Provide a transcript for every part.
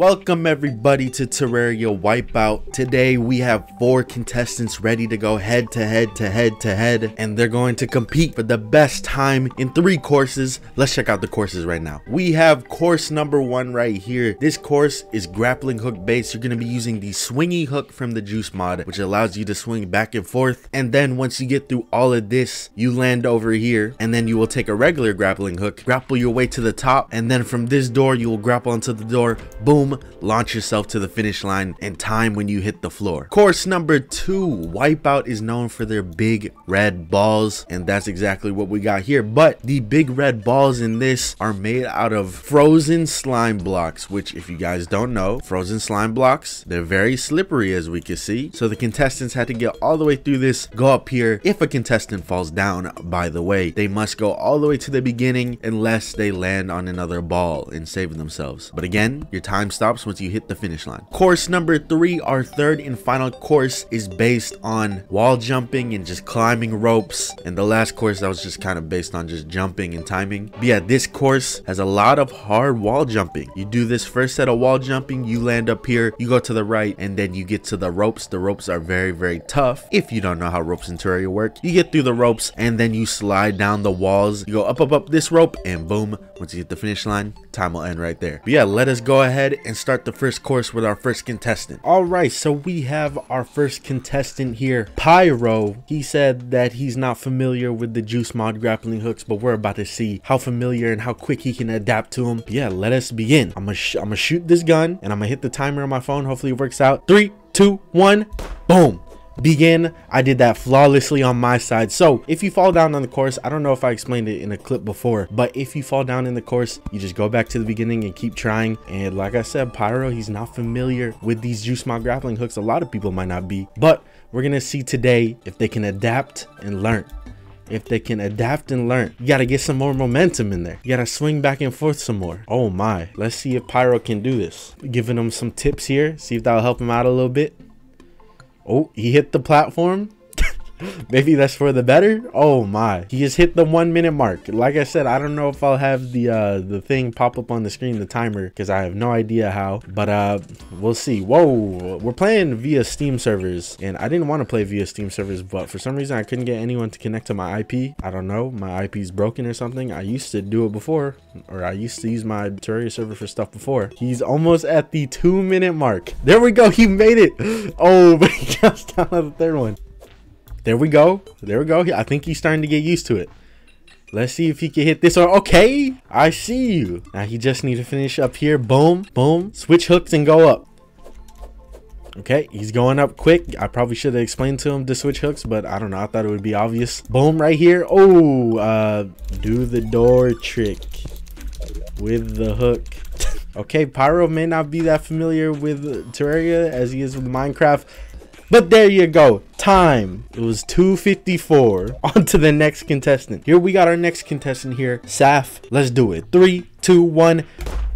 Welcome everybody to Terraria Wipeout. Today we have four contestants ready to go head to head to head to head and they're going to compete for the best time in three courses. Let's check out the courses right now. We have course number one right here. This course is grappling hook based. You're going to be using the swingy hook from the Joost mod which allows you to swing back and forth and then once you get through all of this you land over here and then you will take a regular grappling hook, grapple your way to the top and then from this door you will grapple onto the door, boom launch yourself to the finish line and time when you hit the floor. Course number two, Wipeout is known for their big red balls, and that's exactly what we got here. But the big red balls in this are made out of frozen slime blocks, which if you guys don't know, frozen slime blocks, they're very slippery as we can see. So the contestants had to get all the way through this, go up here. If a contestant falls down, by the way, they must go all the way to the beginning unless they land on another ball and save themselves. But again, your time stops once you hit the finish line. Course number three, our third and final course is based on wall jumping and just climbing ropes. And the last course that was just kind of based on just jumping and timing. But yeah, this course has a lot of hard wall jumping. You do this first set of wall jumping, you land up here, you go to the right, and then you get to the ropes. The ropes are very, very tough. If you don't know how ropes in Terraria work, you get through the ropes and then you slide down the walls. You go up, up, up this rope and boom, once you hit the finish line, time will end right there. But yeah, let us go ahead and start the first course with our first contestant. All right, so we have our first contestant here, Pyro. He said that he's not familiar with the Joost mod grappling hooks, but we're about to see how familiar and how quick he can adapt to them. Yeah, let us begin. I'm gonna I'm gonna shoot this gun and I'm gonna hit the timer on my phone. Hopefully it works out. Three, two, one, boom begin i did that flawlessly on my side so if you fall down on the course i don't know if i explained it in a clip before but if you fall down in the course you just go back to the beginning and keep trying and like i said pyro he's not familiar with these Joost mod grappling hooks a lot of people might not be but we're gonna see today if they can adapt and learn if they can adapt and learn. You gotta get some more momentum in there. You gotta swing back and forth some more. Oh my. Let's see if Pyro can do this. Giving him some tips here. See if that'll help him out a little bit. Oh, he hit the platform. Maybe that's for the better. Oh my. He just hit the one minute mark. Like I said, I don't know if I'll have the uh, the thing pop up on the screen, the timer, because I have no idea how. But uh, we'll see. Whoa, we're playing via Steam servers. And I didn't want to play via Steam servers, but for some reason I couldn't get anyone to connect to my IP. I don't know. My IP is broken or something. I used to do it before. Or I used to use my Terraria server for stuff before. He's almost at the two minute mark. There we go. He made it. Oh, but he just down on the third one. There we go. There we go. I think he's starting to get used to it. Let's see if he can hit this or okay. I see you. Now he just need to finish up here. Boom, boom. Switch hooks and go up. Okay, he's going up quick. I probably should have explained to him to switch hooks, but I don't know. I thought it would be obvious. Boom, right here. Oh, uh, do the door trick with the hook. okay, Pyro may not be that familiar with Terraria as he is with Minecraft, but there you go. Time. It was 254. On to the next contestant. Here we got our next contestant here. Saf. Let's do it. Three, two, one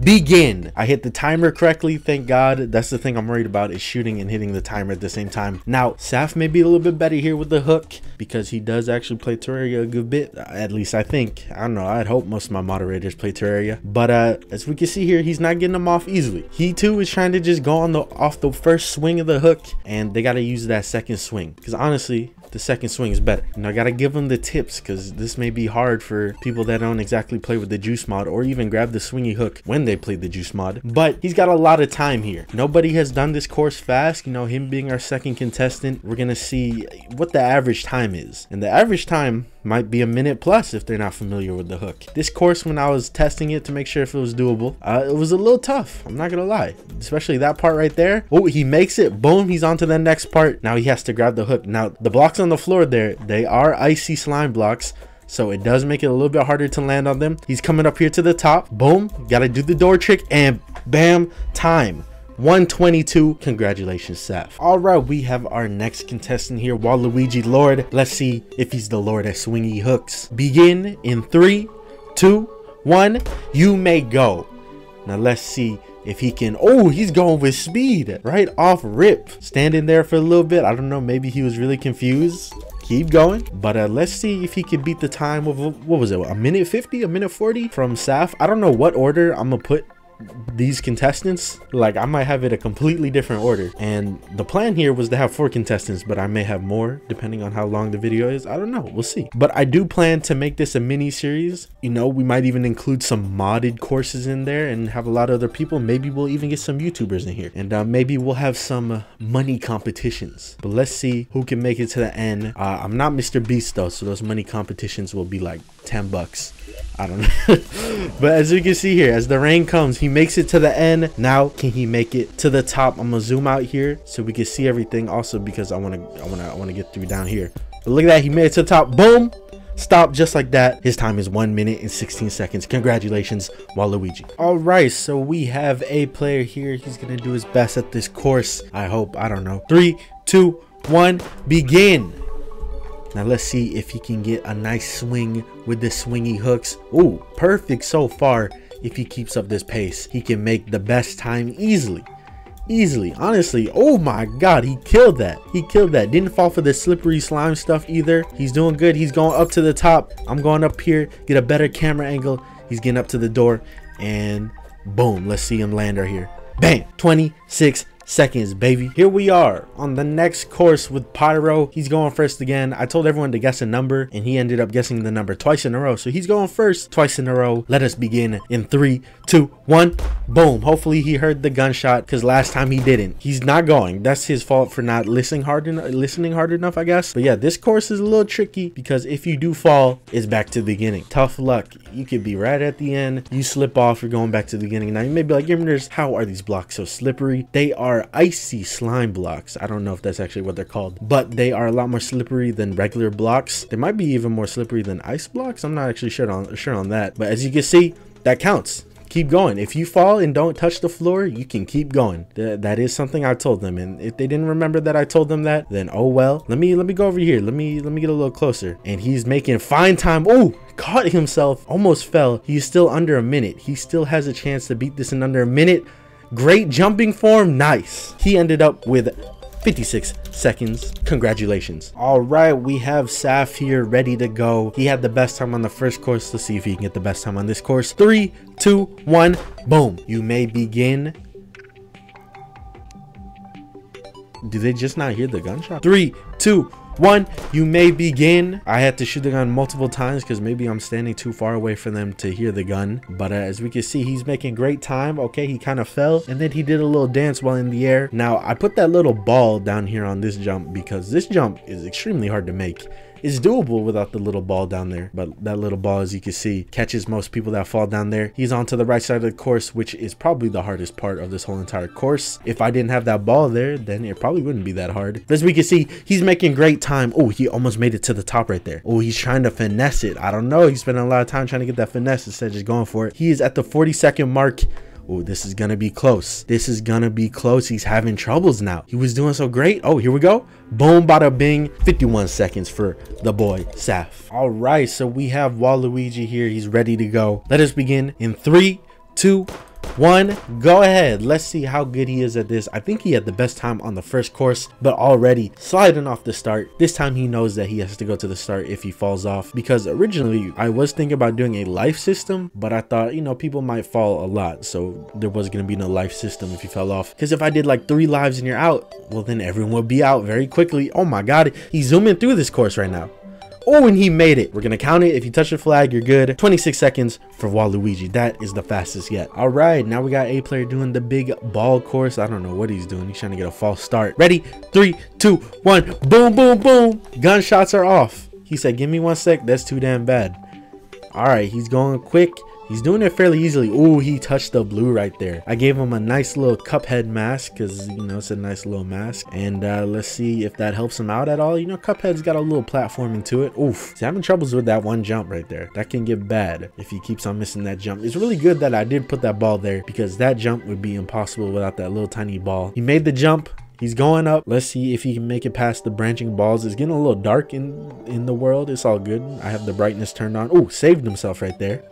begin. I hit the timer correctly, thank God. That's the thing I'm worried about is shooting and hitting the timer at the same time. Now, Saf may be a little bit better here with the hook because he does actually play Terraria a good bit, at least I think. I don't know, I'd hope most of my moderators play Terraria. But uh, as we can see here, he's not getting them off easily. He too is trying to just go on the off the first swing of the hook and they got to use that second swing. Because honestly, the second swing is better. And I gotta give them the tips because this may be hard for people that don't exactly play with the Joost mod or even grab the swingy hook when they played the Joost mod. But he's got a lot of time here. Nobody has done this course fast. You know, him being our second contestant, we're gonna see what the average time is. And the average time might be a minute plus if they're not familiar with the hook. This course, when I was testing it to make sure if it was doable, uh, it was a little tough. I'm not gonna lie, especially that part right there. Oh, he makes it. Boom, he's on to the next part. Now he has to grab the hook. Now the blocks on the floor there, they are icy slime blocks. So it does make it a little bit harder to land on them. He's coming up here to the top. Boom. Gotta do the door trick and bam, time. 122 congratulations Seth all right we have our next contestant here waluigi lord let's see if he's the lord at swingy hooks begin in three two one you may go now let's see if he can oh he's going with speed right off rip standing there for a little bit i don't know maybe he was really confused keep going. But uh let's see if he can beat the time of what was it a minute 50 a minute 40 from saf? I don't know what order i'm gonna put these contestants, like I might have it a completely different order. And the plan here was to have four contestants, but I may have more depending on how long the video is. I don't know. We'll see. But I do plan to make this a mini series. You know, we might even include some modded courses in there and have a lot of other people. Maybe we'll even get some YouTubers in here. And uh, maybe we'll have some money competitions. But let's see who can make it to the end. Uh, I'm not Mr. Beast though, so those money competitions will be like 10 bucks. I don't know. but as you can see here, as the rain comes, he makes it to the end. Now, can he make it to the top? I'm gonna zoom out here so we can see everything also because I wanna I wanna I wanna get through down here. But look at that, he made it to the top. Boom! Stop just like that. His time is 1 minute and 16 seconds. Congratulations, Waluigi. Alright, so we have a player here. He's gonna do his best at this course. I hope. I don't know. Three, two, one, begin. Now let's see if he can get a nice swing with the swingy hooks. Ooh, perfect so far. If he keeps up this pace, he can make the best time easily. Easily, honestly. Oh my god, he killed that. He killed that. Didn't fall for the slippery slime stuff either. He's doing good. He's going up to the top. I'm going up here, get a better camera angle. He's getting up to the door and boom, let's see him land right here. Bang, 26 seconds, baby. Here we are on the next course with Pyro. He's going first again. I told everyone to guess a number and he ended up guessing the number twice in a row. So he's going first twice in a row. Let us begin in three, two, one. Boom. Hopefully he heard the gunshot because last time he didn't. He's not going. That's his fault for not listening hard enough, listening hard enough, I guess. But yeah, this course is a little tricky because if you do fall, it's back to the beginning. Tough luck. You could be right at the end. You slip off, you're going back to the beginning. Now you may be like, how are these blocks so slippery? They are are icy slime blocks. I don't know if that's actually what they're called, but they are a lot more slippery than regular blocks. They might be even more slippery than ice blocks. I'm not actually sure on sure on that, but as you can see, that counts keep going. If you fall and don't touch the floor, you can keep going. Th that is something I told them. And if they didn't remember that I told them that, then oh well. Let me let me go over here. Let me let me get a little closer. And he's making fine time. Oh, caught himself. Almost fell. He's still under a minute. He still has a chance to beat this in under a minute. Great jumping form, nice. He ended up with 56 seconds. Congratulations. All right, we have Saf here ready to go. He had the best time on the first course. Let's see if he can get the best time on this course. Three, two, one, boom. You may begin. Do they just not hear the gunshot? Three, two, one, you may begin. I had to shoot the gun multiple times because maybe I'm standing too far away for them to hear the gun. But uh, as we can see, he's making great time. Okay, he kind of fell and then he did a little dance while in the air. Now, I put that little ball down here on this jump because this jump is extremely hard to make. It's doable without the little ball down there, but that little ball, as you can see, catches most people that fall down there. He's on to the right side of the course, which is probably the hardest part of this whole entire course. If I didn't have that ball there, then it probably wouldn't be that hard. But as we can see, he's making great time. Oh, he almost made it to the top right there. Oh, he's trying to finesse it. I don't know. He's spending a lot of time trying to get that finesse instead of just going for it. He is at the 40 second mark. Oh, this is gonna be close. This is gonna be close. He's having troubles now. He was doing so great. Oh, here we go. Boom, bada bing. 51 seconds for the boy, Saf. All right, so we have Waluigi here. He's ready to go. Let us begin in three, two, one go ahead. Let's see how good he is at this. I think he had the best time on the first course but already sliding off the start. This time he knows that he has to go to the start if he falls off. Because originally i was thinking about doing a life system but i thought you know people might fall a lot. So there was going to be no life system if you fell off. Because if i did like three lives and you're out well then everyone would be out very quickly. Oh my god. He's zooming through this course right now Oh, and he made it. We're going to count it. If you touch the flag, you're good. 26 seconds for Waluigi. That is the fastest yet. All right, now we got a player doing the big ball course. I don't know what he's doing. He's trying to get a false start. Ready? Three, two, one. Boom, boom, boom. Gunshots are off. He said, give me one sec. That's too damn bad. All right, he's going quick. He's doing it fairly easily. Oh, he touched the blue right there. I gave him a nice little Cuphead mask because, you know, it's a nice little mask. And uh, let's see if that helps him out at all. You know, Cuphead's got a little platforming to it. Oof. He's having troubles with that one jump right there. That can get bad if he keeps on missing that jump. It's really good that I did put that ball there because that jump would be impossible without that little tiny ball. He made the jump. He's going up. Let's see if he can make it past the branching balls. It's getting a little dark in in the world. It's all good. I have the brightness turned on. Oh, saved himself right there.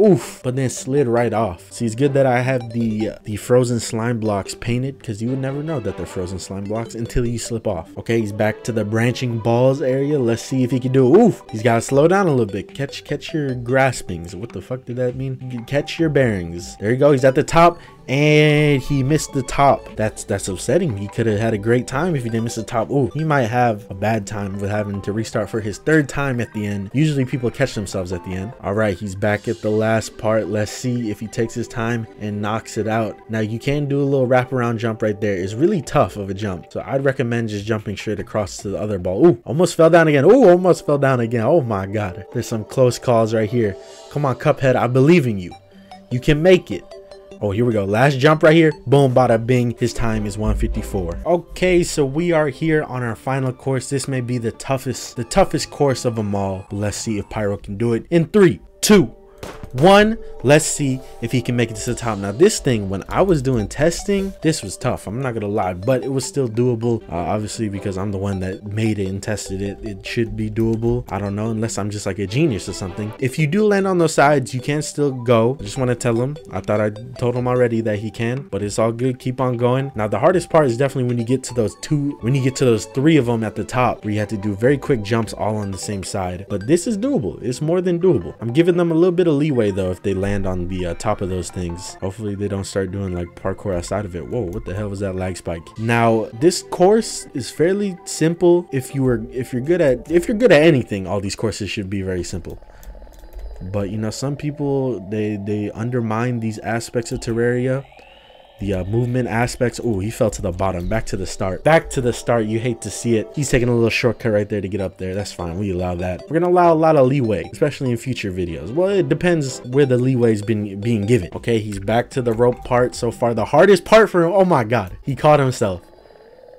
Oof, but then slid right off. See, it's good that I have the uh, the frozen slime blocks painted because you would never know that they're frozen slime blocks until you slip off. Okay, he's back to the branching balls area. Let's see if he can do it. Oof, he's got to slow down a little bit. Catch catch your graspings. What the fuck did that mean? Catch your bearings. There you go. He's at the top and he missed the top. That's that's upsetting. He could have had a great time if he didn't miss the top. Oh, he might have a bad time with having to restart for his third time at the end. Usually people catch themselves at the end. All right, he's back at the last part. Let's see if he takes his time and knocks it out. Now you can do a little wraparound jump right there. It's really tough of a jump. So I'd recommend just jumping straight across to the other ball. Ooh, almost fell down again. Ooh, almost fell down again. Oh my God. There's some close calls right here. Come on, Cuphead. I believe in you. You can make it. Oh, here we go. Last jump right here. Boom, bada bing. His time is 154. Okay, so we are here on our final course. This may be the toughest, the toughest course of them all. But let's see if Pyro can do it in three, two, one, let's see if he can make it to the top. Now, this thing, when I was doing testing, this was tough. I'm not going to lie, but it was still doable. Uh, obviously, because I'm the one that made it and tested it, it should be doable. I don't know, unless I'm just like a genius or something. If you do land on those sides, you can still go. I just want to tell him. I thought I told him already that he can, but it's all good. Keep on going. Now, the hardest part is definitely when you get to those two, when you get to those three of them at the top, where you have to do very quick jumps all on the same side. But this is doable. It's more than doable. I'm giving them a little bit of leeway though if they land on the uh, top of those things. Hopefully they don't start doing like parkour outside of it. Whoa, what the hell was that lag spike? Now this course is fairly simple. If you were if you're good at if you're good at anything, all these courses should be very simple but you know some people they they undermine these aspects of terraria the uh, movement aspects. Oh, he fell to the bottom. Back to the start. Back to the start. You hate to see it. He's taking a little shortcut right there to get up there. That's fine. We allow that. We're to allow a lot of leeway, especially in future videos. Well, it depends where the leeway's been being given. Okay, he's back to the rope part so far. The hardest part for him. Oh my God. He caught himself.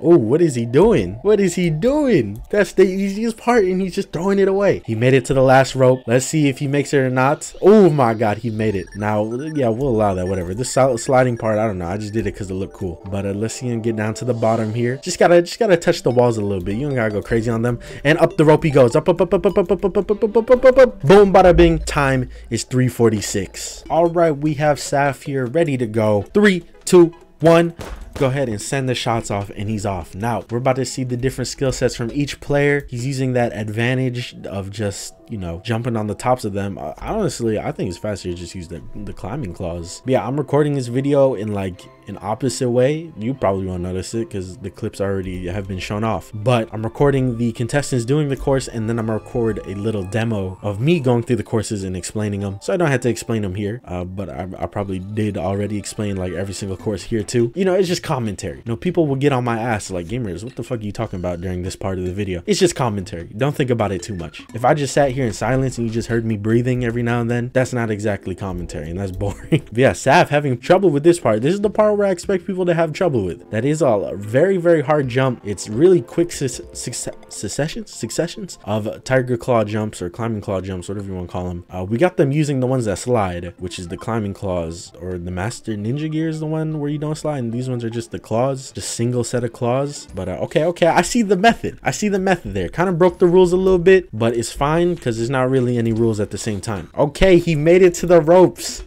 Oh, what is he doing? What is he doing? That's the easiest part and he's just throwing it away. He made it to the last rope. Let's see if he makes it or not. Oh my god, he made it. Now, yeah, we'll allow that, whatever. This sliding part, I don't know. I just did it because it looked cool. But uh, let's see him get down to the bottom here. Just gotta, just gotta touch the walls a little bit. You don't gotta go crazy on them. And up the rope he goes. Up, up, up, up, up, up, up, up, up, up, up, up, up, up. Boom, bada bing. Time is 346. All right, we have Saf here ready to go. Three, two, one go ahead and send the shots off and he's off. Now, we're about to see the different skill sets from each player. He's using that advantage of just you know, jumping on the tops of them. Uh, honestly, I think it's faster to just use the, the climbing claws. But yeah, I'm recording this video in like an opposite way. You probably won't notice it because the clips already have been shown off. But I'm recording the contestants doing the course and then I'm gonna record a little demo of me going through the courses and explaining them. So I don't have to explain them here, uh, but I, I probably did already explain like every single course here too. You know, it's just commentary. You know, people will get on my ass like, gamers, what the fuck are you talking about during this part of the video? It's just commentary. Don't think about it too much. If I just sat here in silence and you just heard me breathing every now and then, that's not exactly commentary and that's boring. but yeah, Saf having trouble with this part. This is the part where I expect people to have trouble with. That is all a very, very hard jump. It's really quick successions, successions of tiger claw jumps or climbing claw jumps, whatever you want to call them. Uh, we got them using the ones that slide, which is the climbing claws or the master ninja gear is the one where you don't slide. And these ones are just the claws, just single set of claws. But uh, okay, okay, I see the method. I see the method there. Kind of broke the rules a little bit, but it's fine because because there's not really any rules at the same time. Okay, he made it to the ropes.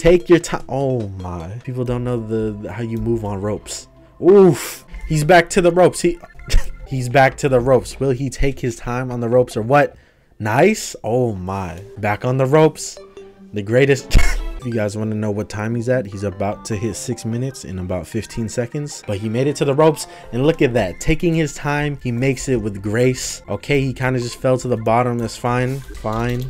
Take your time. Oh my. People don't know the how you move on ropes. Oof. He's back to the ropes. He He's back to the ropes. Will he take his time on the ropes or what? Nice. Oh my. Back on the ropes. The greatest If you guys want to know what time he's at, he's about to hit six minutes in about 15 seconds. But he made it to the ropes and look at that. Taking his time, he makes it with grace. Okay, he kind of just fell to the bottom. That's fine. Fine.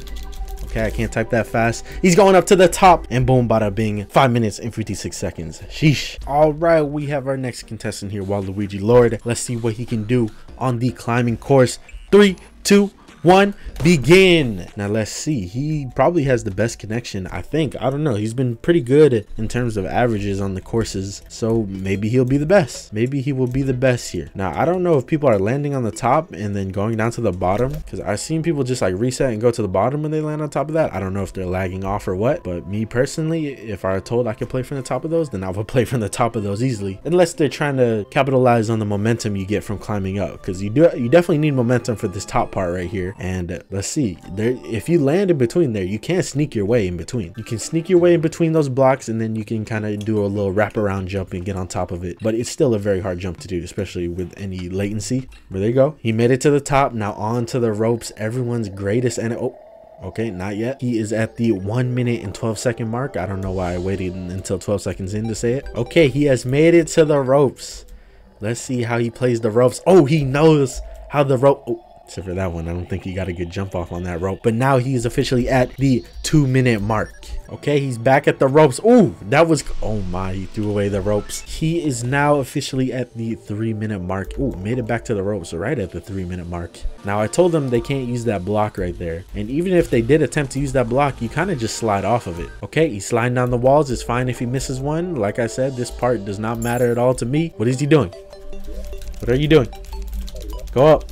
Okay, I can't type that fast. He's going up to the top and boom, bada bing. Five minutes and 56 seconds. Sheesh. All right, we have our next contestant here, Waluigi Lord. Let's see what he can do on the climbing course. Three, two, one begin. Now let's see. He probably has the best connection i think. I don't know. He's been pretty good in terms of averages on the courses so maybe he'll be the best. Maybe he will be the best here. Now i don't know if people are landing on the top and then going down to the bottom because i've seen people just like reset and go to the bottom when they land on top of that. I don't know if they're lagging off or what but me personally if i were told i could play from the top of those then i would play from the top of those easily. Unless they're trying to capitalize on the momentum you get from climbing up because you do you definitely need momentum for this top part right here here. And uh, let's see, there. if you land in between there, you can't sneak your way in between. You can sneak your way in between those blocks and then you can kind of do a little wraparound jump and get on top of it. But it's still a very hard jump to do, especially with any latency. But there you go. He made it to the top. Now on to the ropes. Everyone's greatest and oh Okay, not yet. He is at the 1 minute and 12 second mark. I don't know why I waited until 12 seconds in to say it. Okay, he has made it to the ropes. Let's see how he plays the ropes. Oh, he knows how the rope... Oh, except for that one, I don't think he got a good jump off on that rope. But now he is officially at the 2 minute mark. Okay, he's back at the ropes. Oh, that was... Oh my, he threw away the ropes. He is now officially at the three minute mark. Oh, made it back to the ropes right at the three minute mark. Now, I told them they can't use that block right there. And even if they did attempt to use that block, you kind of just slide off of it. Okay, he's sliding down the walls. It's fine if he misses one. Like I said, this part does not matter at all to me. What is he doing? What are you doing? Go up.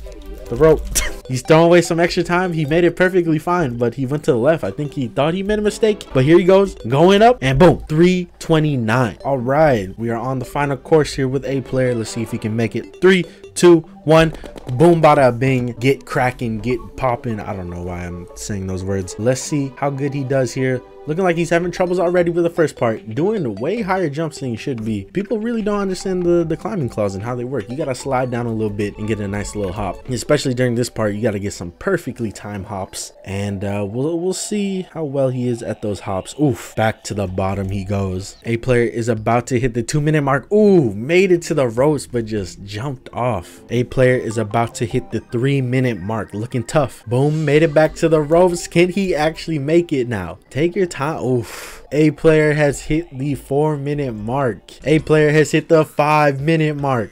The rope. He's throwing away some extra time. He made it perfectly fine, but he went to the left. I think he thought he made a mistake, but here he goes, going up, and boom, 329. All right, we are on the final course here with a player. Let's see if he can make it. Three, two, one. Boom, bada, bing. Get cracking, get popping. I don't know why I'm saying those words. Let's see how good he does here. Looking like he's having troubles already with the first part. Doing way higher jumps than he should be. People really don't understand the, the climbing claws and how they work. You gotta slide down a little bit and get a nice little hop. Especially during this part, you gotta get some perfectly timed hops. And uh, we'll, we'll see how well he is at those hops. Oof, back to the bottom he goes. A player is about to hit the two minute mark. Ooh, made it to the ropes, but just jumped off. A player is about to hit the three minute mark. Looking tough. Boom, made it back to the ropes. Can he actually make it now? Take your time time. Oof. A player has hit the four minute mark. A player has hit the five minute mark.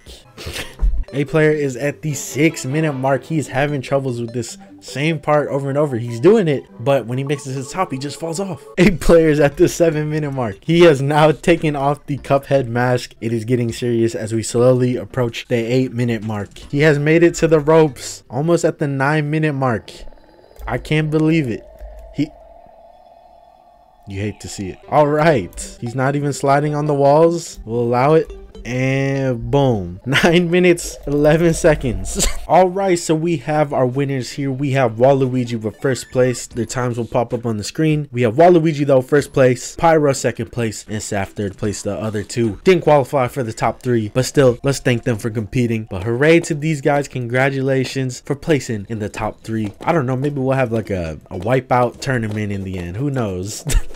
A player is at the six minute mark. He's having troubles with this same part over and over. He's doing it, but when he mixes his top, he just falls off. A player is at the seven minute mark. He has now taken off the Cuphead mask. It is getting serious as we slowly approach the eight minute mark. He has made it to the ropes, almost at the nine minute mark. I can't believe it. You hate to see it. All right. He's not even sliding on the walls. We'll allow it. And boom. 9 minutes 11 seconds. All right. So we have our winners here. We have waluigi with first place. Their times will pop up on the screen. We have waluigi though first place. Pyro second place. And saf third place the other two. Didn't qualify for the top three but still let's thank them for competing. But hooray to these guys. Congratulations for placing in the top three. I don't know. Maybe we'll have like a, a wipeout tournament in the end. Who knows